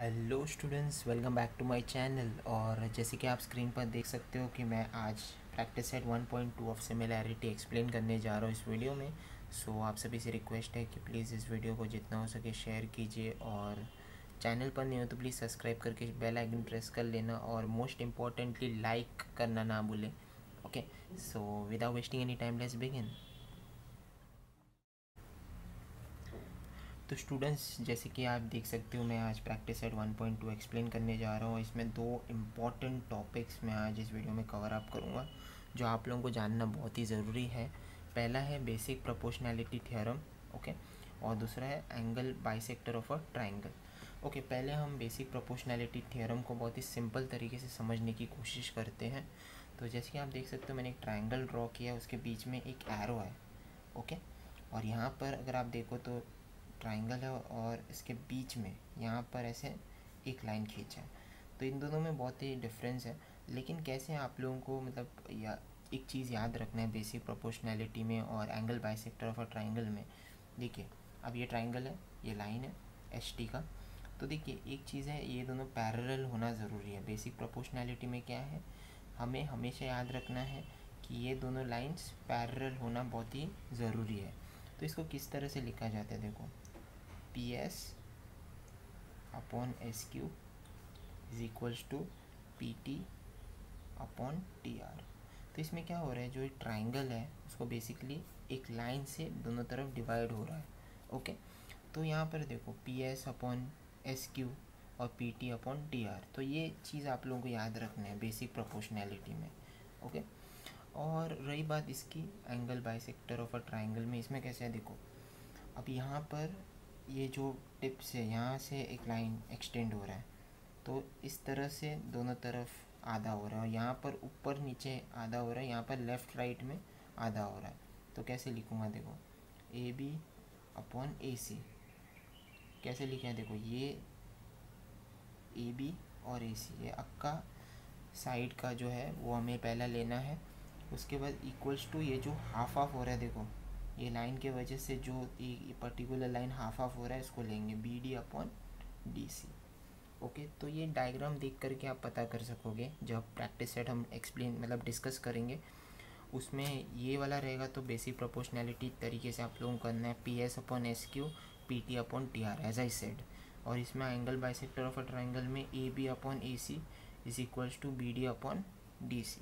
Hello students welcome back to my channel. और जैसे कि आप स्क्रीन पर देख सकते हो कि मैं आज practice set 1.2 of similarity explain करने जा रहा हूँ इस वीडियो में। सो so, आप सभी से रिक्वेस्ट है कि प्लीज़ इस वीडियो को जितना हो सके शेयर कीजिए और चैनल पर नहीं हो तो प्लीज़ सब्सक्राइब करके बेल आइकन प्रेस कर लेना और मोस्ट इम्पॉर्टेंटली लाइक करना ना भूलें। Okay so without wasting any time let's begin. तो स्टूडेंट्स जैसे कि आप देख सकते हो, मैं आज प्रैक्टिस सेट 1.2 एक्सप्लेन करने जा रहा हूँ। इसमें दो इंपॉर्टेंट टॉपिक्स मैं आज इस वीडियो में कवर अप करूँगा, जो आप लोगों को जानना बहुत ही ज़रूरी है। पहला है बेसिक प्रोपोर्शनैलिटी थियोरम ओके और दूसरा है angle bisector of a triangle okay पहले हम बेसिक प्रोपोर्शनैलिटी थियोरम को बहुत ही सिंपल तरीके से समझने की कोशिश करते हैं। तो जैसे कि आप देख सकते हो, मैंने एक ट्राइंगल ड्रॉ किया, उसके बीच में एक एरो है ओके और यहाँ पर अगर आप देखो तो ट्राइंगल है और इसके बीच में यहाँ पर ऐसे एक लाइन खींचा है। तो इन दोनों में बहुत ही डिफरेंस है। लेकिन कैसे आप लोगों को मतलब या एक चीज़ याद रखना है बेसिक प्रोपोर्शनैलिटी में और angle bisector of a triangle में? देखिए, अब ये ट्राइंगल है, ये लाइन है एच टी का। तो देखिए, एक चीज़ है, ये दोनों पैरेलल होना ज़रूरी है। बेसिक प्रोपोर्शनैलिटी में क्या है? हमें हमेशा याद रखना है कि ये दोनों लाइंस पैरेलल होना बहुत ही ज़रूरी है। तो इसको किस तरह से लिखा जाता है, देखो। P S upon S Q is equals to P T upon T R तो इसमें क्या हो रहा है? जो एक ट्राइंगल है, उसको बेसिकली एक लाइन से दोनों तरफ़ डिवाइड हो रहा है। ओके तो यहाँ पर देखो P S upon S Q और P T upon T R तो ये चीज़ आप लोगों को याद रखना है बेसिक प्रोपोर्शनैलिटी में। ओके और रही बात इसकी angle bisector of a triangle में, इसमें कैसे है? देखो, अब यहाँ पर ये जो टिप्स है, यहाँ से एक लाइन एक्सटेंड हो रहा है। तो इस तरह से दोनों तरफ़ आधा हो रहा है और यहाँ पर ऊपर नीचे आधा हो रहा है, यहाँ पर लेफ़्ट राइट में आधा हो रहा है। तो कैसे लिखूँगा देखो? ए बी अपॉन ए सी कैसे लिखे हैं देखो? ये ए बी और ए सी ये अक्का साइड का जो है, वो हमें पहला लेना है। उसके बाद इक्वल्स टू ये जो हाफ़ ऑफ़ हो रहा है देखो ये लाइन के वजह से जो ये पर्टिकुलर लाइन हाफ़ ऑफ़ हो रहा है, इसको लेंगे B D upon D C okay तो ये डायग्राम देख करके आप पता कर सकोगे, जब प्रैक्टिस सेट हम एक्सप्लेन मतलब डिस्कस करेंगे, उसमें ये वाला रहेगा तो बेसिक प्रोपोर्शनैलिटी तरीके से आप लोगों को करना है। P S upon S Q P T upon T R as I said और इसमें angle bisector of a triangle में A B upon A C is equals to B D upon D C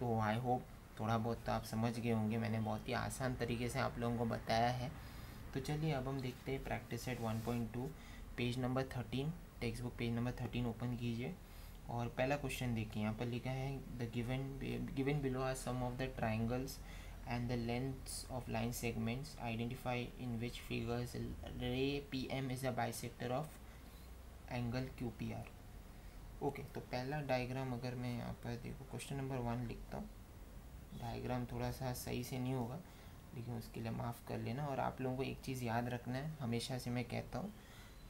तो I hope थोड़ा बहुत तो आप समझ गए होंगे, मैंने बहुत ही आसान तरीके से आप लोगों को बताया है। तो चलिए अब हम देखते हैं practice set 1.2 page number 13 textbook page number 13 open कीजिए। और पहला क्वेश्चन देखिए, यहाँ पर लिखा है the given given below are some of the triangles and the lengths of line segments identify in which figures ray P M is a bisector of angle Q P R okay तो पहला diagram अगर मैं यहाँ पर देखो question number one लिखता हूँ। Diagram थोड़ा सा सही से नहीं होगा, लेकिन उसके लिए माफ़ कर लेना। और आप लोगों को एक चीज़ याद रखना है, हमेशा से मैं कहता हूँ,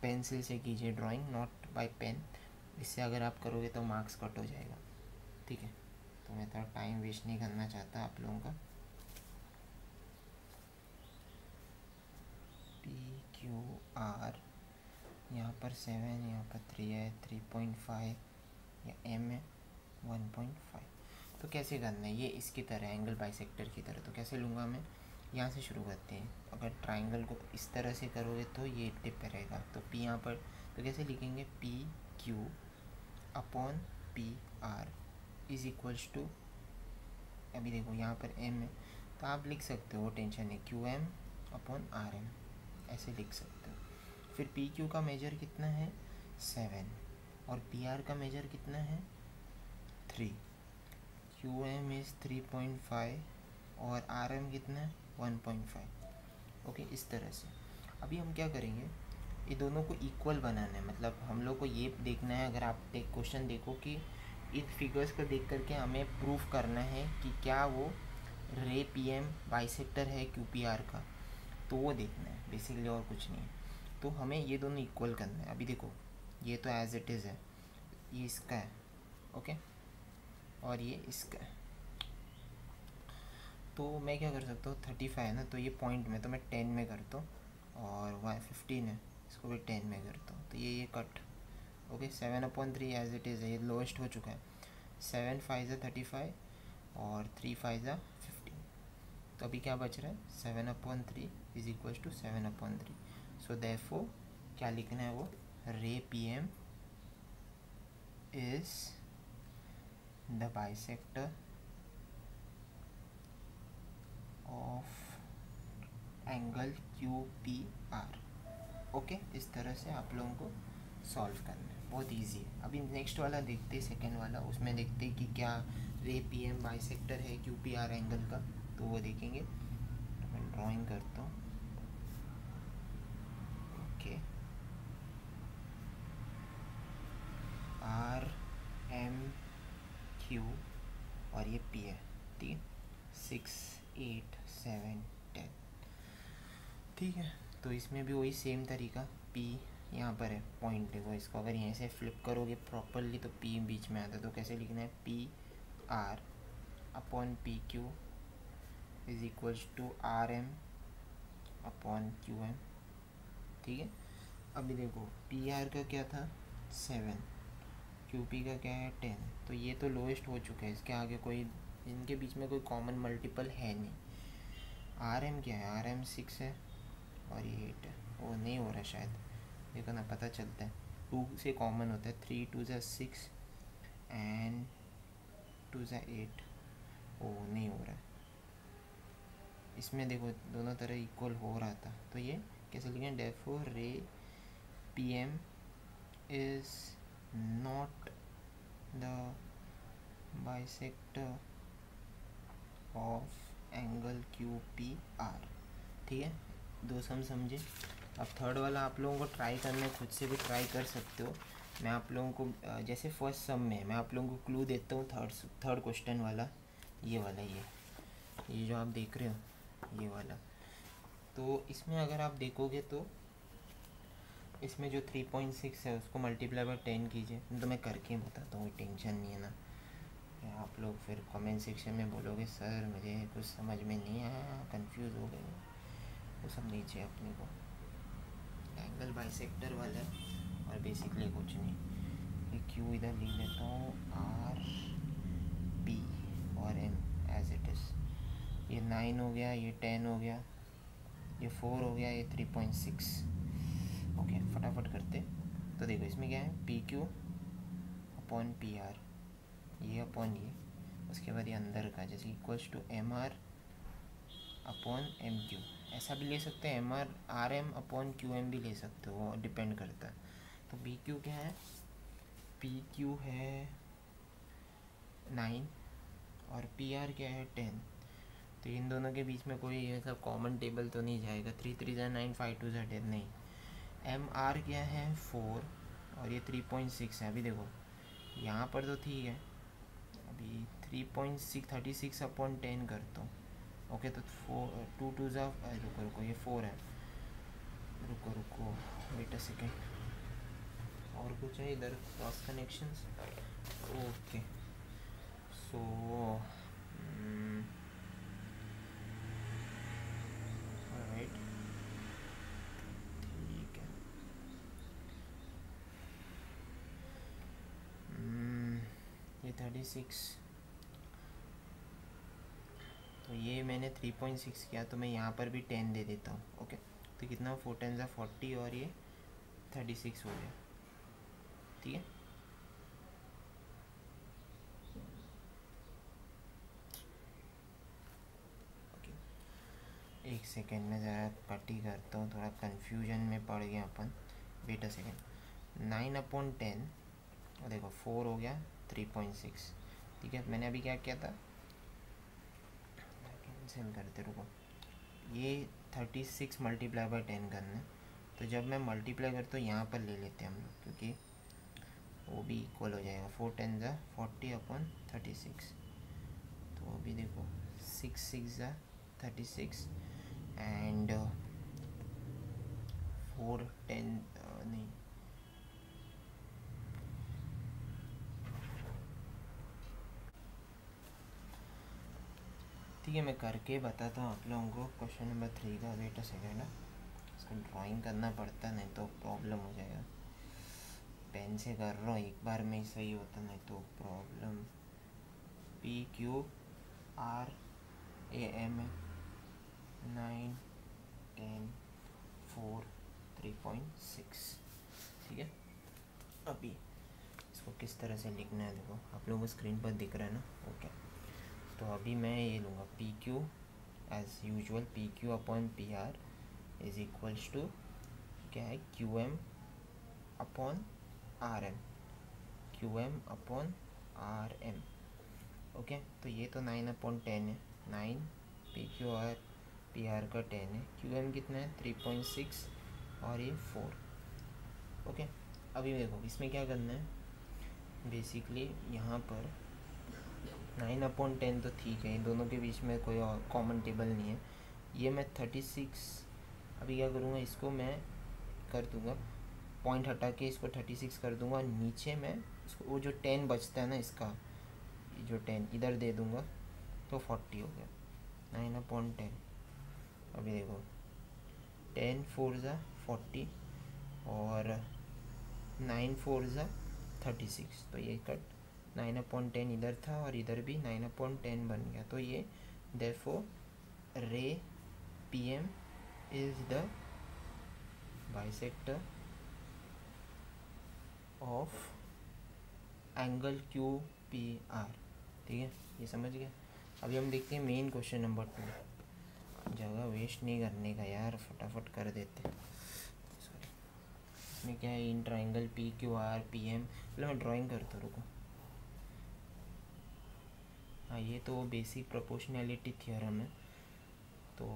पेंसिल से कीजिए ड्राइंग नॉट बाय पेन इससे अगर आप करोगे तो मार्क्स कट हो जाएगा। ठीक है? तो मैं थोड़ा टाइम वेस्ट नहीं करना चाहता आप लोगों का। पी क्यू आर यहाँ पर सेवन यहाँ पर थ्री है थ्री पॉइंट फाइव या एम है वन पॉइंट फाइव तो कैसे करना है? ये इसकी तरह एंगल बाइसेक्टर की तरह। तो कैसे लूँगा मैं? यहाँ से शुरू करते हैं। अगर ट्राइंगल को इस तरह से करोगे तो ये टिप पर रहेगा। तो पी यहाँ पर तो कैसे लिखेंगे? P Q upon P R is equals to अभी देखो यहाँ पर एम है। तो आप लिख सकते हो टेंशन नहीं Q M upon R M ऐसे लिख सकते हो। फिर पी क्यू का मेजर कितना है? सेवन और पी आर का मेजर कितना है? Three Q M is three point five और आर एम कितना है? वन पॉइंट फाइव ओके इस तरह से। अभी हम क्या करेंगे? ये दोनों को इक्वल बनाना है। मतलब हम लोग को ये देखना है, अगर आप एक क्वेश्चन देखो कि इन फिगर्स को देख करके हमें प्रूफ करना है कि क्या वो रे पी एम बाइसेक्टर है क्यू पी आर का। तो वो देखना है बेसिकली और कुछ नहीं है। तो हमें ये दोनों इक्वल करना है। अभी देखो, ये तो एज इट इज़ है। ये इसका है। ओके और ये इसका तो मैं क्या कर सकता हूँ? थर्टी फाइव है ना तो ये पॉइंट में तो मैं टेन में करता हूँ और वन फिफ्टीन है, इसको भी टेन में करता हूँ। तो ये ये cut okay seven upon three as it is है, ये लोएस्ट हो चुका है। सेवन फाइव ज़ा थर्टी फाइव और थ्री फाइव ज़ा फिफ्टीन तो अभी क्या बच रहा है? Seven upon three is equal to seven upon three so therefore क्या लिखना है वो? Ray P M is the bisector of angle Q P इस तरह से आप लोगों को सॉल्व करना है। बहुत इजी है। अभी नेक्स्ट वाला देखते हैं सेकेंड वाला। उसमें देखते हैं कि क्या ray P M bisector है क्यू पी आर एंगल का। तो वो देखेंगे। तो मैं ड्राइंग करता हूँ। ओके आर एम क्यू और ये पी है, ठीक है? सिक्स एट सेवन टेन ठीक है? तो इसमें भी वही सेम तरीका पी यहाँ पर है पॉइंट देखो इसको। अगर यहीं से फ्लिप करोगे प्रॉपरली तो पी बीच में आता है। तो कैसे लिखना है? P R upon P Q is equals to R M upon Q M ठीक है? अभी देखो पी आर का क्या था? सेवन क्यू पी का क्या है? टेन तो ये तो लोएस्ट हो चुका है, इसके आगे कोई, इनके बीच में कोई कॉमन मल्टीपल है नहीं। आर एम क्या है? आर एम सिक्स है और ये एट है। वो नहीं हो रहा शायद। देखो ना, पता चलता है। टू से कॉमन होता है। थ्री टू ज़ा सिक्स एंड टू ज़ा एट ओ नहीं हो रहा है। इसमें देखो, दोनों तरह इक्वल हो रहा था। तो ये कैसे लिखें? Therefore ray P M is not the bisector of angle Q P R ठीक है? दो सम समझे? अब थर्ड वाला आप लोगों को ट्राई करना है, खुद से भी ट्राई कर सकते हो। मैं आप लोगों को जैसे फ़र्स्ट सम में, मैं आप लोगों को क्लू देता हूँ थर्ड थर्ड क्वेश्चन वाला। ये वाला, ये। ये जो आप देख रहे हो, ये वाला। तो इसमें अगर आप देखोगे तो इसमें जो थ्री पॉइंट सिक्स है, उसको मल्टीप्लाई बाय टेन कीजिए। तो मैं करके बताता हूँ टेंशन नहीं है ना। आप लोग फिर कमेंट सेक्शन में बोलोगे, सर, मुझे कुछ समझ में नहीं आया कंफ्यूज हो गए वो सब नीचे अपने को। एंगल बाइसेक्टर वाला और बेसिकली कुछ नहीं। ये क्यू इधर लिख लेता हूँ आर पी और एम एज इट इज़ ये नाइन हो गया, ये टेन हो गया, ये फोर हो गया, ये थ्री पॉइंट सिक्स ओके फटाफट करते तो देखो, इसमें क्या है? P Q upon P R ये अपॉन ये। उसके बाद ये अंदर का, जैसे equals to M R upon M Q ऐसा भी ले सकते हैं M R R M upon Q M भी ले सकते हो डिपेंड करता है। तो पी क्यू क्या है? पी क्यू है नाइन और पी आर क्या है? टेन तो इन दोनों के बीच में कोई ऐसा कॉमन टेबल तो नहीं जाएगा। थ्री थ्री ज़ा नाइन फाइव टू ज़ा टेन नहीं। एम आर क्या है? फोर और ये थ्री पॉइंट सिक्स है। अभी देखो, यहाँ पर तो ठीक है अभी three point six thirty six upon ten करता हूँ। ओके तो फोर टू टू ज़ा रुको रुको, ये फोर है। रुको रुको वेट अ सेकेंड और कुछ है इधर cross connections okay so right ठीक है ये थर्टी सिक्स। तो ये मैंने थ्री पॉइंट सिक्स किया तो मैं यहाँ पर भी टेन दे देता हूँ, ओके? तो कितना फोर टेन ज़ा फोर्टी और ये थर्टी सिक्स हो गया, ठीक है? एक सेकेंड में ज़रा ही करता हूँ, थोड़ा कन्फ्यूज़न में पड़ गया अपन। Wait a second nine upon ten देखो फोर हो गया थ्री पॉइंट सिक्स ठीक है, मैंने अभी क्या किया था? कैंसिल करते रुको। ये thirty six multiply by ten करना है। तो जब मैं मल्टीप्लाई करता हूँ, यहाँ पर ले लेते हैं हम लोग, क्योंकि वो भी इक्वल हो जाएगा। फोर टेन ज़ा फोर्टी अपॉन थर्टी सिक्स तो वो भी देखो सिक्स सिक्स ज़ा thirty six and four ten नहीं ठीक है, मैं करके बताता हूँ आप लोगों को। क्वेश्चन नंबर थ्री का वेट अ सेकेंड इसको ड्राइंग करना पड़ता नहीं तो प्रॉब्लम हो जाएगा। पेन से कर रहा हूँ, एक बार में सही होता नहीं तो problem P Q R A M nine ten four three point six ठीक है? अभी इसको किस तरह से लिखना है, देखो। आप लोगों को स्क्रीन पर दिख रहा है ना? ओके तो अभी मैं ये लूँगा P Q as usual P Q upon P R is equals to क्या है? Q M upon R M Q M upon R M okay तो ये तो नाइन अपॉन टेन है. Nine P Q R P R का ten है. Q M कितना है? थ्री पॉइंट सिक्स और ये फोर ओके अभी देखो, इसमें क्या करना है? बेसिकली यहाँ पर नाइन अपॉन टेन तो ठीक है, इन दोनों के बीच में कोई और कॉमन टेबल नहीं है। ये मैं थर्टी सिक्स अभी क्या करूँगा, इसको मैं कर दूँगा पॉइंट हटा के इसको थर्टी सिक्स कर दूँगा, नीचे मैं इसको, वो जो टेन बचता है ना इसका जो टेन इधर दे दूँगा तो फोर्टी हो गया। नाइन अपॉन टेन अभी देखो टेन फोर ज़ा फोर्टी और नाइन फोर ज़ा थर्टी सिक्स तो ये कट नाइन अपॉन टेन इधर था और इधर भी नाइन अपॉन टेन बन गया। तो ये therefore P M is the bisector of angle Q P R ठीक है? ये समझ गया? अभी हम देखते हैं मेन क्वेश्चन नंबर टू जगह वेस्ट नहीं करने का यार, फटाफट कर देते सॉरी इसमें क्या है? In triangle P Q R P M पहले मैं ड्राइंग करता रुको। हाँ ये तो बेसिक प्रोपोर्शनैलिटी थियोरम है तो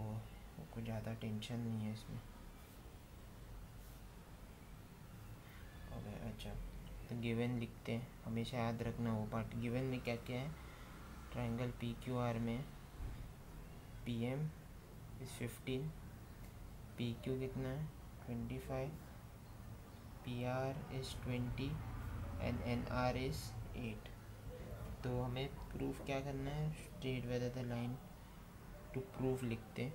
कुछ ज़्यादा टेंशन नहीं है इसमें। ओके अच्छा तो गिवन लिखते हैं, हमेशा याद रखना वो पार्ट गिवन में क्या क्या है? ट्राइंगल पी क्यू आर में P M is fifteen P Q कितना है? Twenty five P R is twenty and N R is eight तो हमें प्रूफ क्या करना है? State whether the line to proof लिखते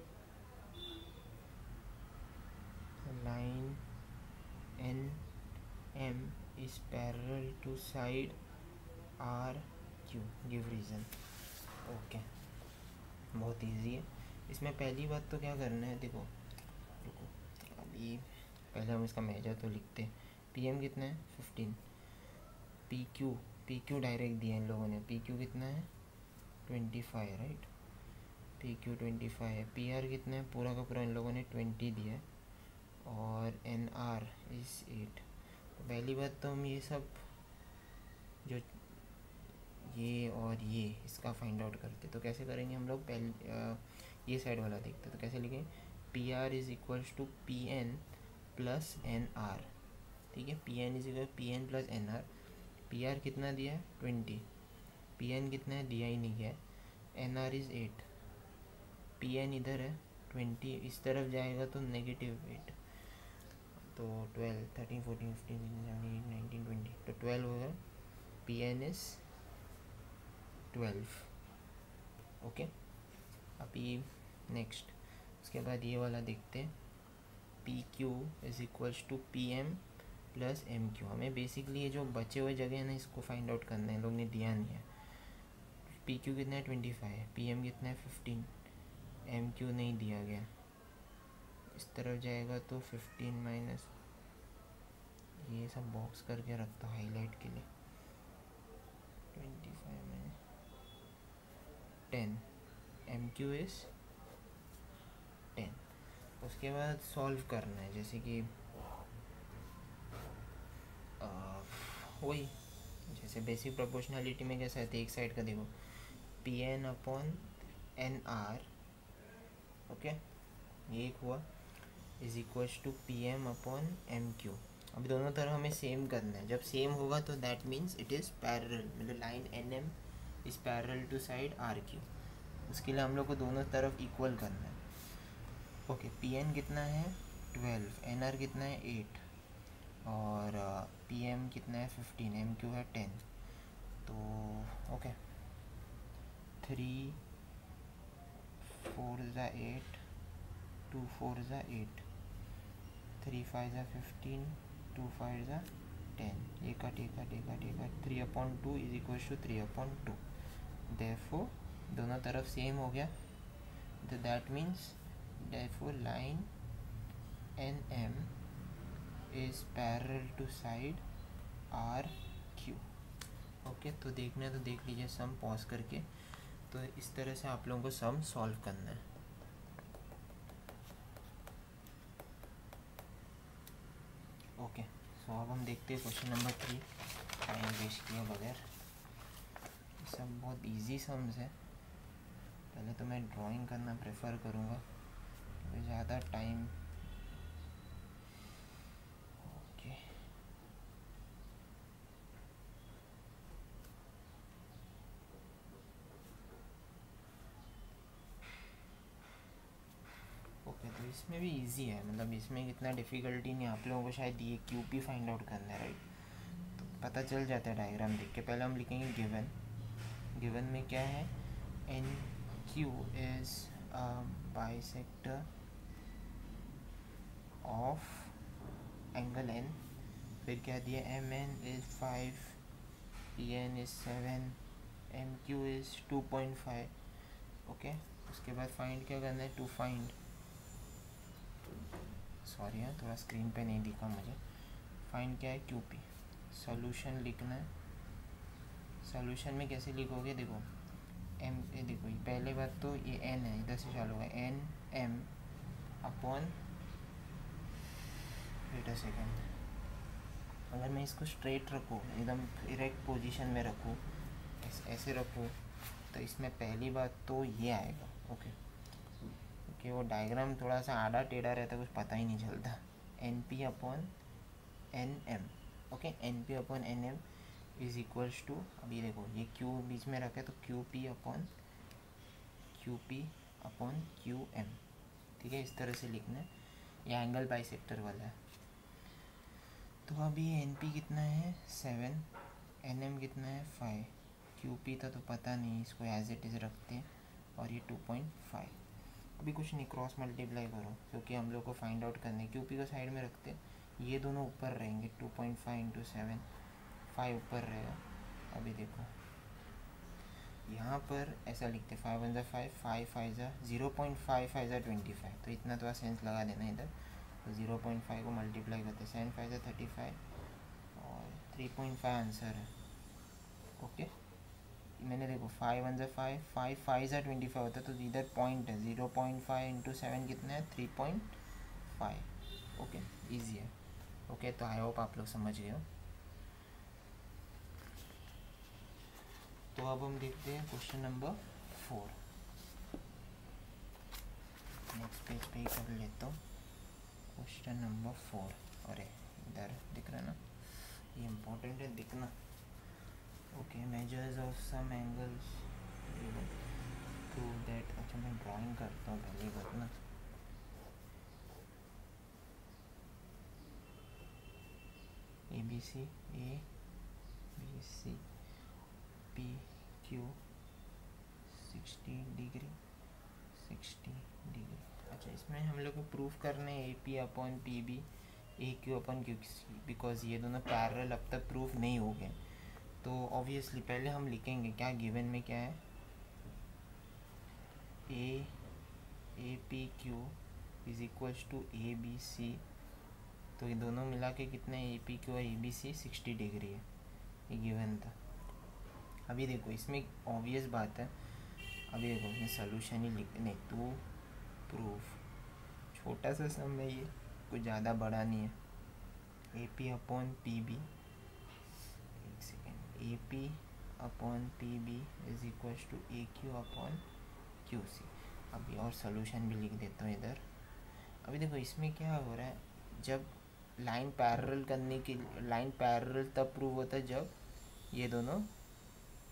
line N M is parallel to side R Q give reason okay बहुत easy है। इसमें पहली बात तो क्या करना है? देखो, रुको। अभी पहले हम इसका मेजर तो लिखते हैं। पी एम कितना है? Fifteen P Q P Q direct दिया इन लोगों ने। पी क्यू कितना है? Twenty five right P Q twenty five है। पी आर कितना है? पूरा का पूरा इन लोगों ने ट्वेंटी दिया है। और एन आर इज़ एट पहली बात तो हम ये सब जो ये और ये, इसका फाइंड आउट करते तो कैसे करेंगे हम लोग? पहले ये साइड वाला देखते तो कैसे लिखें? P R is equals to P N plus N R ठीक है? P N is equal P N plus N R P R कितना दिया है? ट्वेंटी पी एन कितना है? दिया ही नहीं गया N R is eight P N इधर है ट्वेंटी इस तरफ़ जाएगा तो नेगेटिव एट तो twelve thirteen fourteen fifteen seventeen nineteen twenty तो ट्वेल्व होगा. P N is twelve okay अभी नेक्स्ट उसके बाद ये वाला देखते हैं. P Q is equals to P M plus M Q हमें बेसिकली ये जो बचे हुए जगह है ना, इसको फाइंड आउट करना है। लोग ने दिया नहीं है। पी क्यू कितना है? ट्वेंटी फाइव पी एम कितना है? फिफ्टीन एम क्यू नहीं दिया गया। इस तरफ़ जाएगा तो फिफ्टीन माइनस ये सब बॉक्स करके रखता हूँ हाईलाइट के लिए। Twenty five minus ten M Q is ten उसके बाद सॉल्व करना है। जैसे कि वही, जैसे बेसिक प्रोपोर्शनैलिटी में कैसा है एक साइड का देखो। P N upon N R okay ये एक हुआ। Is equals to P M upon M Q अब दोनों तरफ़ हमें सेम करना है। जब सेम होगा तो that means it is parallel मतलब line N M is parallel to side R Q उसके लिए हम लोग को दोनों तरफ़ इक्वल करना है। ओके पी एन कितना है? ट्वेल्व एन आर कितना है? एट और पी एम कितना है? फिफ्टीन एम क्यू है टेन तो ओके थ्री फोर ज़ा एट टू फोर ज़ा एट थ्री फाइव ज़ा फिफ्टीन टू फाइव ज़ा टेन ये कट ये कट ये कट ये cut three upon two is equal to three upon two therefore दोनों तरफ़ सेम हो गया. तो that means therefore line N M is parallel to side R Q okay तो देखना तो देख लीजिए सम पॉज करके। तो इस तरह से आप लोगों को सम सॉल्व करना है। ओके सो अब हम देखते हैं question number three time waste किए बगैर। सब बहुत इजी सम्स है। पहले तो मैं ड्राइंग करना प्रेफर करूँगा। ज़्यादा टाइम इसमें भी इजी है मतलब इसमें इतना डिफ़िकल्टी नहीं, आप लोगों को शायद ये क्यू पी फाइंड आउट करना है राइट तो पता चल जाता है डायग्राम देख के। पहले हम लिखेंगे गिवन गिवन में क्या है? N Q is bisector of angle N फिर क्या दिया? M N is five E N is seven M Q is two point five okay उसके बाद फाइंड क्या करना है? टू फाइंड सॉरी है, थोड़ा स्क्रीन पे नहीं दिखा मुझे। फाइंड क्या है? क्यू पी सोल्यूशन लिखना है। सोल्यूशन में कैसे लिखोगे? देखो एम ये देखो, ये पहले बात तो ये एन है, इधर से चालू है। N M upon wait a second अगर मैं इसको स्ट्रेट रखूँ, एकदम इरेक्ट पोजीशन में रखूँ, ऐसे रखूँ तो इसमें पहली बात तो ये आएगा ओके कि वो डायग्राम थोड़ा सा आड़ा टेढ़ा रहता है, कुछ पता ही नहीं चलता। N P upon N M okay N P upon N M is equals to अभी देखो, ये क्यू बीच में रखे तो Q P upon Q P upon Q M ठीक है? इस तरह से लिखना है। ये एंगल बाई सेक्टर वाला है। तो अभी एन पी कितना है? सेवन एन एम कितना है? फाइव क्यू पी था तो पता नहीं, इसको एज इट इज़ रखते हैं। और ये टू पॉइंट फाइव अभी कुछ नहीं क्रॉस मल्टीप्लाई करो, क्योंकि हम लोग को फाइंड आउट करने क्यू पी को साइड में रखते ये दोनों ऊपर रहेंगे two point five into seven five ऊपर रहेगा। अभी देखो। यहाँ पर ऐसा लिखते फाइव वन ज़ा फाइव फाइव फाइव ज़ा ज़ीरो पॉइंट फाइव फाइव ज़ा ट्वेंटी फाइव तो इतना तो सेंस लगा देना इधर। तो ज़ीरो पॉइंट फाइव को मल्टीप्लाई करते सेवन फाइव ज़ा थर्टी फाइव और थ्री पॉइंट फाइव आंसर है। ओके मैंने देखो फाइव वन ज़ा फाइव फाइव फाइव ज़ा ट्वेंटी फाइव होता है तो इधर पॉइंट है zero point five into seven कितना है? Three point five okay easy है. ओके तो आई होप आप लोग समझ गए हो. तो अब हम देखते हैं question number four next page पे ही कर लेता हूँ. क्वेश्चन नंबर फोर अरे, इधर दिख रहा है ना? ये इम्पोर्टेंट है, दिखना. Okay, measures of some angles. Prove that अच्छा मैं ड्राइंग करता हूँ पहले बात ना। A B C A B C P Q sixty degree sixty degree अच्छा इसमें हम लोग को प्रूफ करना A P upon P B A Q upon Q because ये दोनों पैरल अब तक प्रूफ नहीं हो गए। तो ऑब्वियसली पहले हम लिखेंगे, क्या गिवन में क्या है? A A P Q is equals to A B C तो ये दोनों मिला के कितने ए पी क्यू और A B C sixty degree है। ये गिवन था। अभी देखो, इसमें ऑब्वियस बात है। अभी देखो मैं सोल्यूशन ही लिख, नहीं टू प्रूफ छोटा सा सम है ये, कुछ ज़्यादा बड़ा नहीं है। A P upon P B A P upon P B is equal to A Q upon Q C अभी और सोल्यूशन भी लिख देता हूँ इधर। अभी देखो, इसमें क्या हो रहा है? जब लाइन पैरल करने की लाइन पैरल तब प्रूव होता है जब ये दोनों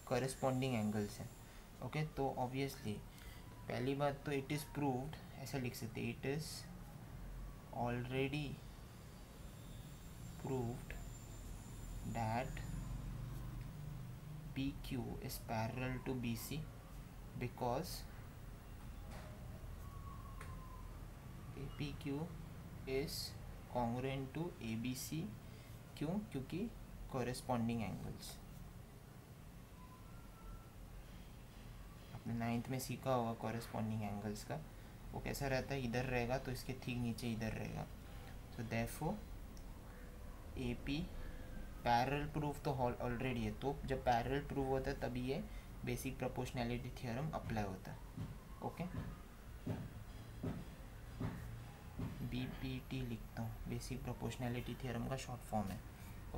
करस्पॉन्डिंग एंगल्स हैं। ओके तो ऑब्वियसली पहली बात तो इट इज़ प्रूव्ड ऐसा लिख सकते it is already proved that PQ is parallel to BC because PQ is congruent to ABC क्यों क्योंकि कॉरेस्पॉन्डिंग एंगल्स आपने नाइन्थ में सीखा होगा कॉरेस्पॉन्डिंग एंगल्स का। वो कैसा रहता है? इधर रहेगा तो इसके ठीक नीचे इधर रहेगा। तो therefore A P parallel proof तो ऑलरेडी है तो जब पैरल प्रूफ होता है, तभी ये बेसिक प्रोपोर्शनैलिटी थियोरम अप्लाई होता है। ओके बी पी टी लिखता हूँ। बेसिक प्रोपोर्शनैलिटी थियोरम का शॉर्ट फॉर्म है।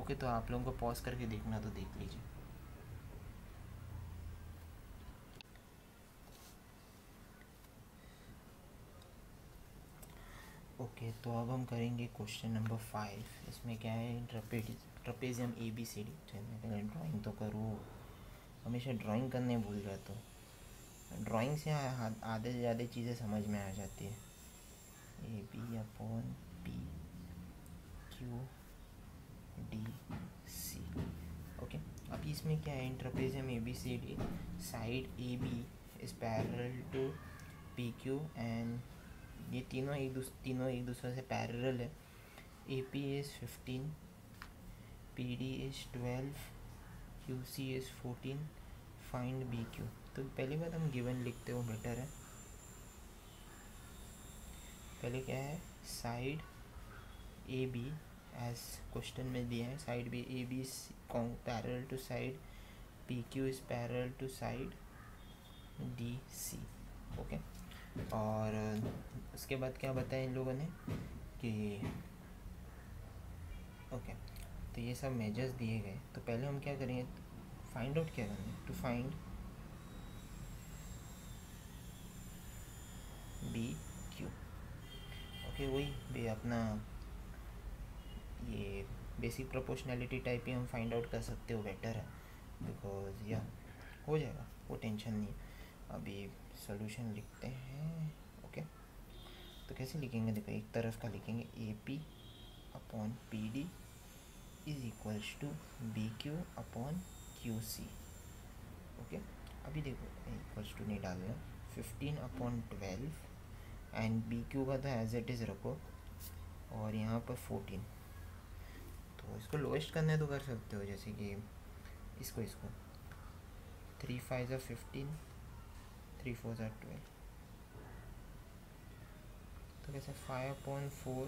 ओके तो आप लोगों को पॉज करके देखना तो देख लीजिए। ओके तो अब हम करेंगे क्वेश्चन नंबर फाइव इसमें क्या है? Trapezium A B C D पहले ड्राइंग तो करूँ। हमेशा ड्राइंग करने भूल जाता हूँ। ड्राइंग से आधे से ज़्यादा चीज़ें समझ में आ जाती है। A B upon P Q D C okay अभी इसमें क्या है? In trapezium A B C D side A B is parallel to P Q and ये तीनों एक दूस, तीनों एक दूसरे से पैरल है। A P is fifteen P D is twelve Q C is fourteen find B Q तो पहली बात हम गिवन लिखते हो बेटर है। पहले क्या है? Side A B as question में दिया है side B A B is parallel to side P Q is parallel to side D C okay और उसके बाद क्या बताया इन लोगों ने? कि ओके तो ये सब मेजर्स दिए गए। तो पहले हम क्या करेंगे? फाइंड आउट क्या करेंगे? To find B Q okay वही भी अपना, ये बेसिक प्रोपोर्शनैलिटी टाइप ही हम फाइंड आउट कर सकते हो बेटर है। बिकॉज़ या हो जाएगा, वो टेंशन नहीं अभी सोल्यूशन लिखते हैं ओके तो कैसे लिखेंगे? देखो, एक तरफ़ का लिखेंगे A P upon P D is equals to B Q upon Q C okay अभी देखो इक्वल्स टू नहीं डालना fifteen upon twelve and B Q का तो एज इट इज़ रखो। और यहाँ पर फोर्टीन तो इसको लोएस्ट करने तो कर सकते हो, जैसे कि इसको इसको। थ्री फाइव ज़ा फिफ्टीन थ्री फोर ज़ा ट्वेल्व तो कैसे five point four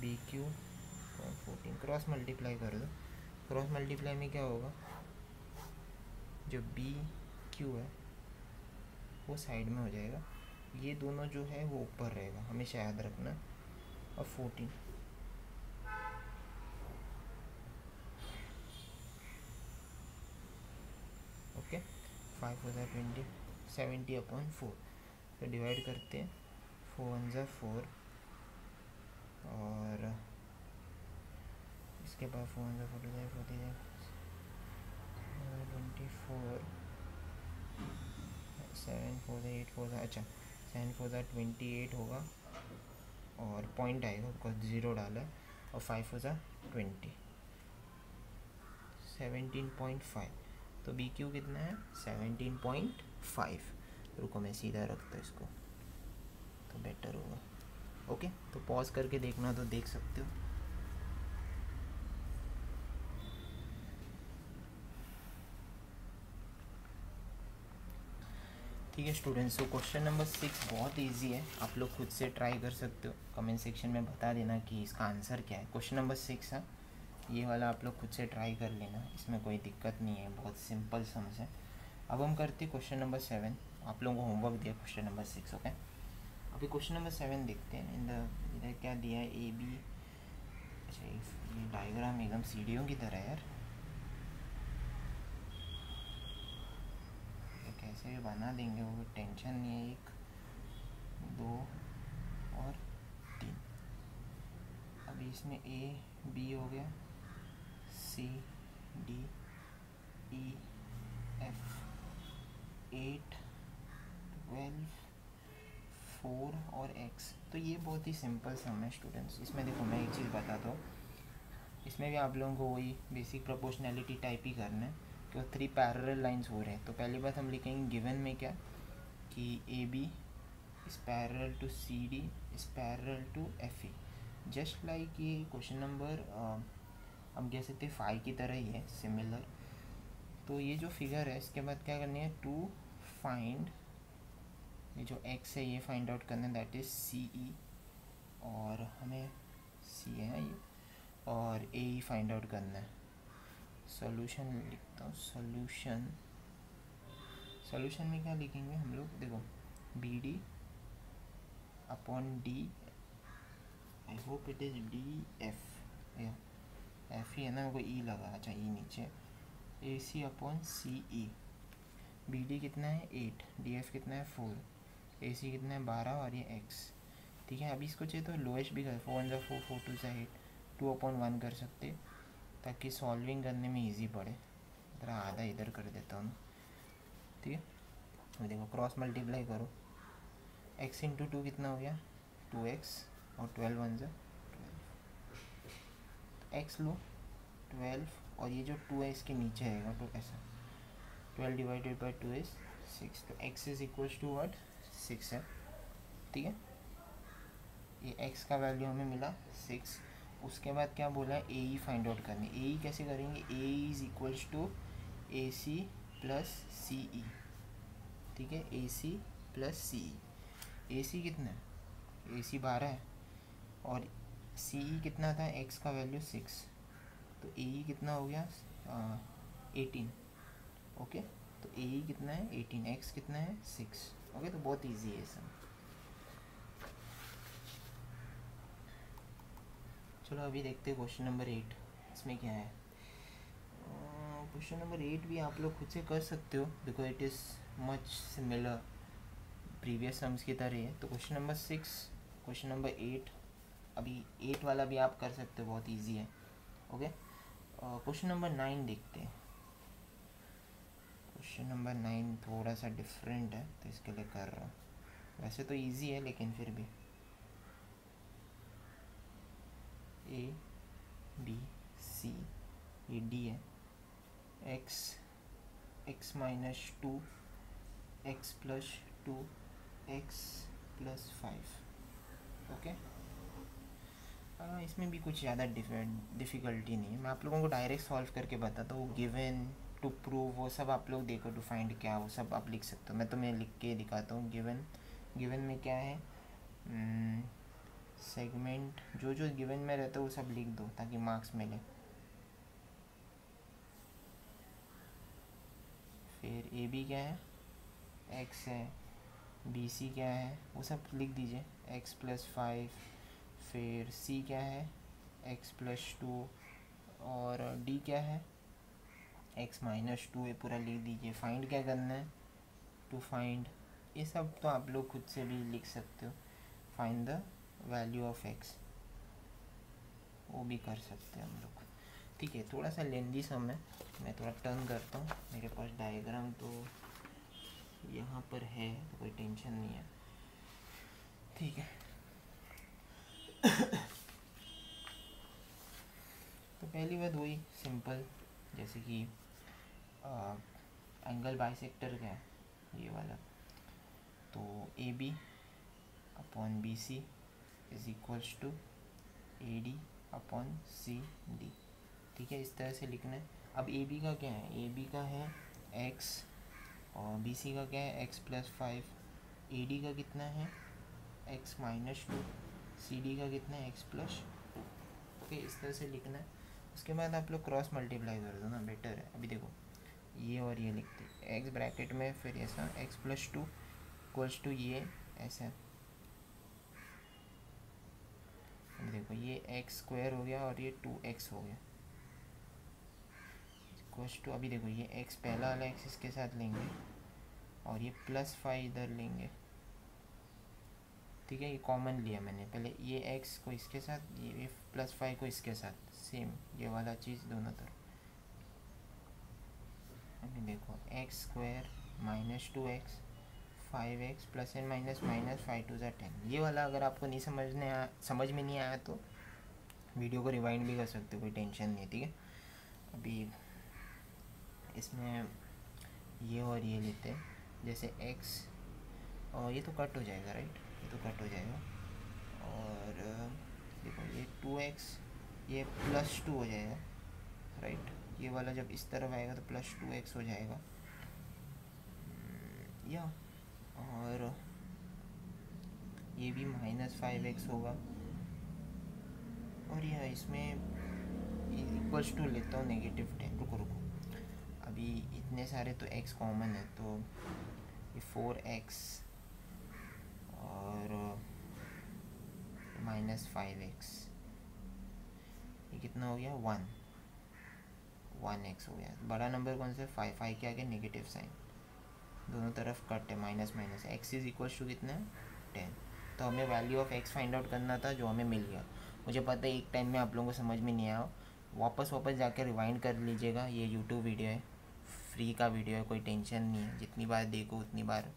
B Q point fourteen cross multiply कर दो। क्रॉस मल्टीप्लाई में क्या होगा? जो बी क्यू है, वो साइड में हो जाएगा। ये दोनों जो है, वो ऊपर रहेगा। हमेशा याद रखना। और फोर्टीन ओके फाइव हो जाए ट्वेंटी सेवेंटी अपॉन फोर. तो डिवाइड करते हैं. फोर वन ज़ा फोर. और इसके बाद फोर वन ज़ा फोर्टी जाए फोर्टी जाए ट्वेंटी फोर. सेवन फोर ज़ा एट फोर ज़ा. अच्छा सेवन फोर ज़ा ट्वेंटी एट होगा. और पॉइंट आएगा बिकॉज़ ज़ीरो डाला और फाइव हो ज़ा ट्वेंटी. Seventeen point five. तो बी क्यू कितना है? सेवेंटीन पॉइंट फाइव रुको मैं सीधा रखता इसको। तो बेटर होगा। ओके तो पॉज करके देखना तो देख सकते हो। ठीक है स्टूडेंट्स तो क्वेश्चन नंबर सिक्स बहुत इजी है। आप लोग खुद से ट्राई कर सकते हो। कमेंट सेक्शन में बता देना कि इसका आंसर क्या है। क्वेश्चन नंबर सिक्स है। ये वाला आप लोग खुद से ट्राई कर लेना। इसमें कोई दिक्कत नहीं है। बहुत सिंपल समझ है। अब हम करते हैं क्वेश्चन नंबर सेवन आप लोगों को होमवर्क दिया क्वेश्चन नंबर सिक्स ओके अभी क्वेश्चन नंबर सेवन देखते हैं. इन द इधर क्या दिया है? ए बी अच्छा ये डायग्राम एकदम सीढ़ियों की तरह है यार. ये कैसे बना देंगे वो टेंशन नहीं है एक, दो और तीन. अभी इसमें ए बी हो गया. C D E F eight twelve four और एक्स तो ये बहुत ही सिंपल सम है स्टूडेंट्स इसमें देखो, मैं एक चीज़ बताता हूँ। इसमें भी आप लोगों को वही बेसिक प्रोपोर्शनैलिटी टाइप ही करना है कि वो थ्री पैरल लाइंस हो रहे हैं। तो पहली बात हम लिखेंगे गिवन में क्या? कि A B is parallel to C D is parallel to F E just like ये क्वेश्चन नंबर हम कह सकते फाइव की तरह ही है सिमिलर तो ये जो फिगर है, इसके बाद क्या करनी है? टू फाइंड ये जो एक्स है, ये फाइंड आउट करना है दैट इज़ सी ई और हमें सी है ये? और ए ई फाइंड आउट करना है। सॉल्यूशन लिखता हूँ सॉल्यूशन सॉल्यूशन में क्या लिखेंगे हम लोग? देखो B D upon D I hope it is D F F ही है ना, मेरे को ई e लगा अच्छा ई e नीचे। A C upon C E B D कितना है? एट डी एफ़ कितना है? फोर ए सी कितना है? बारह और ये एक्स ठीक है? अभी इसको चाहिए तो लोएस्ट भी कर फोर वन ज़ा फोर फोर टू ज़ा एट टू अपॉन वन कर सकते ताकि सॉल्विंग करने में ईजी पड़े। इधर आधा इधर कर देता हूँ ठीक है? देखो क्रॉस मल्टीप्लाई करो। एक्स इंटू टू कितना हो गया? टू एक्स और ट्वेल्व वन ज़ा एक्स लो ट्वेल्व और ये जो टू है इसके नीचे आएगा तो ऐसा। Twelve divided by two is six तो x is equals to what six है। ठीक है? ये एक्स का वैल्यू हमें मिला सिक्स उसके बाद क्या बोला है? ए ई फाइंड आउट करनी। ए ई कैसे करेंगे? A is equals to A C plus C E ठीक है? ए सी प्लस सी ई ए सी कितना है? ए सी बारह है। और सी ई e कितना था? एक्स का वैल्यू सिक्स तो ए e कितना हो गया? एटीन ओके तो ए e कितना है? एटीन एक्स कितना है? सिक्स ओके तो बहुत इजी है सब चलो अभी देखते हैं क्वेश्चन नंबर एट इसमें क्या है? क्वेश्चन नंबर एट भी आप लोग खुद से कर सकते हो because it is much similar previous sums की तरह है तो question number six question number eight अभी एट वाला भी आप कर सकते हो, बहुत इजी है. ओके क्वेश्चन नंबर नाइन देखते हैं। क्वेश्चन नंबर नाइन थोड़ा सा डिफरेंट है तो इसके लिए कर रहा हूँ। वैसे तो इजी है, लेकिन फिर भी। ए बी सी ये डी है। X x minus two x plus two x plus five okay इसमें भी कुछ ज़्यादा डिफ़िकल्टी नहीं है। मैं आप लोगों को डायरेक्ट सॉल्व करके बताता हूँ गिवन टू प्रूव वो सब आप लोग देखो टू फाइंड क्या वो सब आप लिख सकते हो। मैं तो मैं लिख के दिखाता हूँ गिवन गिवन में क्या है? सेगमेंट hmm, जो जो गिवन में रहता है वो सब लिख दो ताकि मार्क्स मिले। फिर ए बी क्या है? एक्स है। बी सी क्या है? वो सब लिख दीजिए। एक्स प्लस फाइव फिर सी क्या है? एक्स प्लस टू और डी क्या है? एक्स माइनस टू ये पूरा लिख दीजिए। फाइंड क्या करना है? टू फाइंड ये सब तो आप लोग खुद से भी लिख सकते हो। Find the value of x वो भी कर सकते हैं हम लोग। ठीक है, थोड़ा सा लेंदी सम है। मैं थोड़ा टर्न करता हूँ। मेरे पास डायग्राम तो यहाँ पर है तो कोई टेंशन नहीं है। ठीक है। तो पहली बात वही सिंपल जैसे कि एंगल बाइसेक्टर क्या है ये वाला। तो A B upon B C is equals to A D upon C D ठीक है, इस तरह से लिखना है। अब ए बी का क्या है? ए बी का है एक्स और बी सी का क्या है? X plus five A D का कितना है? X minus two C D का कितना है? एक्स प्लस ओके इस तरह से लिखना है। उसके बाद आप लोग क्रॉस मल्टीप्लाई कर दो ना बेटर है। अभी देखो, ये और ये लिखते एक्स ब्रैकेट में फिर ऐसा x plus two equals to ये, ऐसा। देखो, ये एक्स स्क्वायर हो गया और ये टू एक्स हो गया। इक्वल्स टू अभी देखो, ये एक्स पहला वाला एक्स इसके साथ लेंगे और ये प्लस फाइव इधर लेंगे। ठीक है, ये कॉमन लिया मैंने। पहले ये एक्स को इसके साथ, ये प्लस फाइव को इसके साथ सेम ये वाला चीज़ दोनों तरफ़। अभी देखो x square minus two x five x plus and minus minus five two ज़ा टेन ये वाला अगर आपको नहीं समझने आ, समझ में नहीं आया तो वीडियो को रिवाइंड भी कर सकते हो, कोई टेंशन नहीं ठीक है? अभी इसमें ये और ये लेते हैं, जैसे एक्स और ये तो कट हो जाएगा राइट ये तो कट हो जाएगा। और देखो, ये टू एक्स ये प्लस टू हो जाएगा राइट ये वाला जब इस तरफ़ आएगा तो प्लस टू एक्स हो जाएगा। या, और ये भी माइनस फाइव एक्स होगा। और यह इसमें इक्वल्स टू लेता हूँ नेगेटिव टेन रुको रुको। अभी इतने सारे तो एक्स कॉमन है तो ये फोर एक्स और माइनस फाइव एक्स ये कितना हो गया? वन वन एक्स हो गया। बड़ा नंबर कौन सा? फाइव फाइव के आगे नेगेटिव साइन दोनों तरफ़ कट है minus minus x is equal to कितना? टेन तो हमें value of x find out करना था जो हमें मिल गया। मुझे पता है एक टाइम में आप लोगों को समझ में नहीं आया। वापस वापस जाकर रिवाइंड कर लीजिएगा। ये यूट्यूब वीडियो है। फ्री का वीडियो है, कोई टेंशन नहीं है। जितनी बार देखो, उतनी बार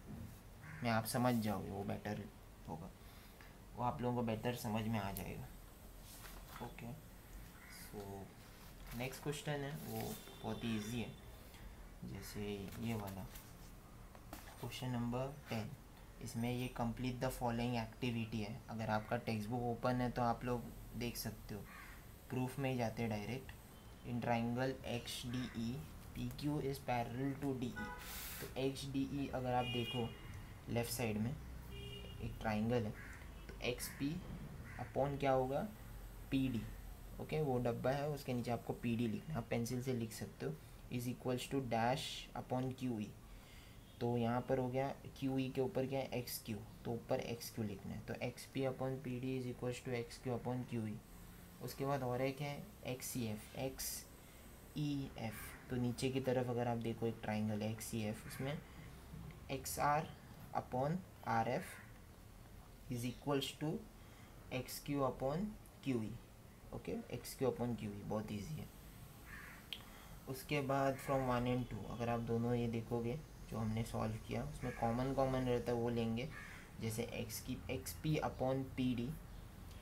मैं आप समझ जाओगे, वो बेटर होगा। वो आप लोगों को बेहतर समझ में आ जाएगा। ओके सो नेक्स्ट क्वेश्चन है, वो बहुत ही ईजी है। जैसे ये वाला। क्वेश्चन नंबर टेन इसमें ये कंप्लीट द फॉलोइंग एक्टिविटी है। अगर आपका टेक्स्ट बुक ओपन है तो आप लोग देख सकते हो। प्रूफ में ही जाते हैं direct in triangle X D E P Q is parallel to D E तो एक्स डी ई अगर आप देखो लेफ़्ट साइड में एक ट्राइंगल है। एक्स पी अपॉन क्या होगा? पी डी ओके वो डब्बा है, उसके नीचे आपको पी डी लिखना आप पेंसिल से लिख सकते हो। Is equals to dash upon Q E तो यहाँ पर हो गया क्यू ई के ऊपर क्या है? एक्स क्यू तो ऊपर एक्स क्यू लिखना है। तो X P upon P D is equals to X Q upon Q E उसके बाद और एक है X C F X E F तो नीचे की तरफ़ अगर आप देखो एक ट्राइंगल है एक्स सी एफ़ उसमें X R upon R F is equals to X Q upon Q E okay X Q upon Q E बहुत ईजी है. उसके बाद फ्रॉम वन एंड टू अगर आप दोनों ये देखोगे, जो हमने सॉल्व किया, उसमें कॉमन कॉमन रहता है, वो लेंगे. जैसे एक्स की X P upon P D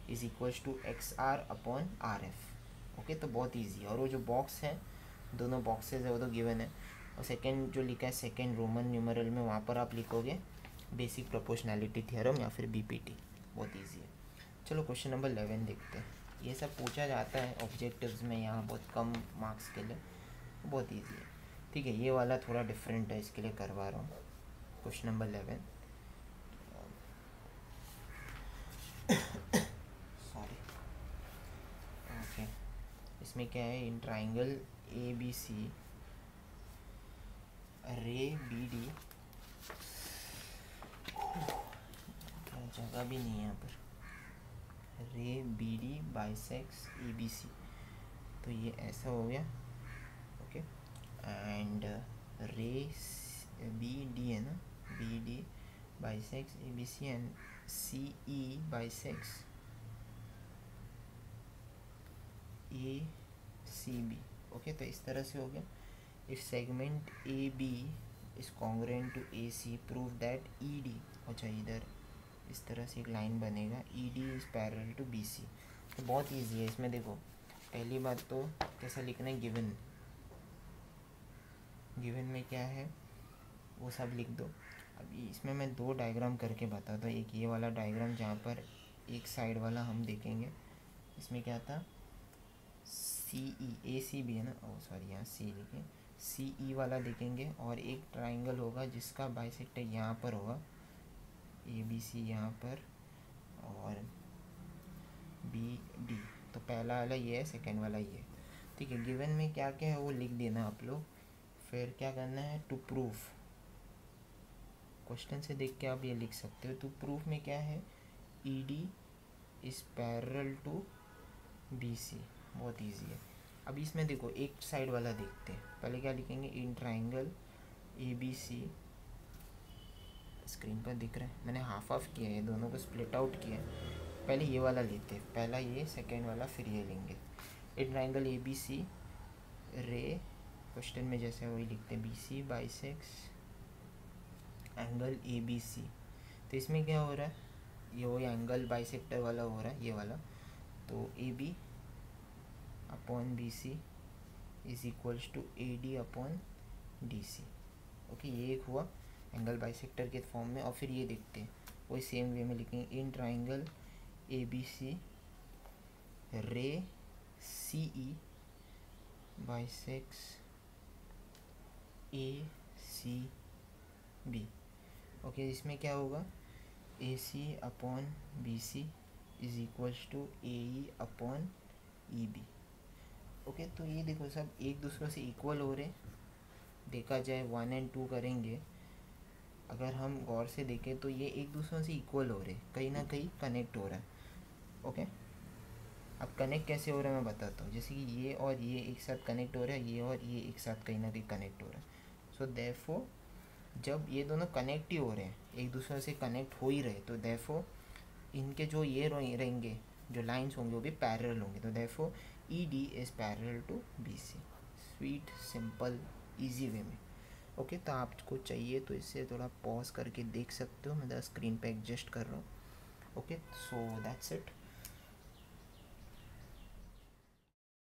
is equals to X R upon R F okay तो बहुत ईजी है. और वो जो बॉक्स है, दोनों बॉक्सेज है, वो तो गिवन है. और सेकेंड जो लिखा है सेकेंड रोमन न्यूमरल में वहाँ पर आप लिखोगे बेसिक प्रोपोर्शनैलिटी थियरम या फिर बीपीटी बहुत ईजी है। चलो क्वेश्चन नंबर इलेवन देखते हैं। ये सब पूछा जाता है ऑब्जेक्टिव्स में, यहाँ बहुत कम मार्क्स के लिए। बहुत ईजी है। ठीक है, ये वाला थोड़ा डिफरेंट है, इसके लिए करवा रहा हूँ। Question number eleven sorry okay इसमें क्या है? In triangle A B C रे बी डी जगह भी नहीं है यहाँ पर। Ray B D bisects A B C तो ये ऐसा हो गया। Okay. And ray B D है ना? B D bisects A B C and C E bisects, A C B okay तो इस तरह से हो गया। If segment A B is congruent to A C, prove that E D. अच्छा इधर इस तरह से एक लाइन बनेगा E D is parallel to B C तो बहुत ईजी है इसमें देखो। पहली बात तो कैसा लिखना है? गिवन गिवन में क्या है? वो सब लिख दो। अब इसमें मैं दो डायग्राम करके बताता हूँ। एक ये वाला डायग्राम जहाँ पर एक साइड वाला हम देखेंगे। इसमें क्या था? सी ई ए सी भी है ना? ओ सॉरी यहाँ सी लिखे। सी ई वाला देखेंगे और एक ट्राइंगल होगा जिसका बाइसेक्टर यहाँ पर होगा। ए बी सी यहाँ पर और बी डी तो पहला वाला ये है सेकेंड वाला ये है। ठीक है गिवन में क्या क्या है वो लिख देना आप लोग। फिर क्या करना है? टू प्रूफ क्वेश्चन से देख के आप ये लिख सकते हो। तो प्रूफ में क्या है? E D is parallel to B C बहुत ईजी है। अब इसमें देखो, एक साइड वाला देखते हैं। पहले क्या लिखेंगे? In triangle A B C screen पर दिख रहा है। मैंने हाफ़ ऑफ़ किया है दोनों को स्प्लिट आउट किया है। पहले ये वाला लेते हैं, पहला ये सेकेंड वाला फिर ये लेंगे। इन ट्राइंगल ए बी सी रे क्वेश्चन में जैसे वही लिखते हैं B C bisects angle A B C तो इसमें क्या हो रहा है? ये वही एंगल बाई सेक्टर वाला हो रहा है, ये वाला। तो A B upon B C is equals to A D upon D C okay ये एक हुआ। एंगल बाइसेक्टर के फॉर्म में और फिर ये देखते हैं। वही सेम वे में लिखेंगे। In triangle A B C ray C E bisects A C B okay इसमें क्या होगा? A C upon B C is equals to A E upon E B okay तो ये देखो सब एक दूसरे से इक्वल हो रहे देखा जाए वन एंड टू करेंगे। अगर हम गौर से देखें तो ये एक दूसरे से इक्वल हो रहे कहीं ना कहीं कनेक्ट हो रहा है ओके अब कनेक्ट कैसे हो रहा है मैं बताता हूँ, जैसे कि ये और ये एक साथ कनेक्ट हो रहा है, ये और ये एक साथ कहीं ना कहीं कनेक्ट हो रहा है। सो देफो जब ये दोनों कनेक्ट ही हो रहे हैं, एक दूसरे से कनेक्ट हो ही रहे तो देफो इनके जो ये रहेंगे, जो लाइन्स होंगे, वो भी पैरल होंगे। तो देफो E D is parallel to B C sweet simple easy way में। ओके तो आपको चाहिए तो इसे थोड़ा पॉज करके देख सकते हो। मैं स्क्रीन पे एडजस्ट कर रहा हूँ। Okay so that's it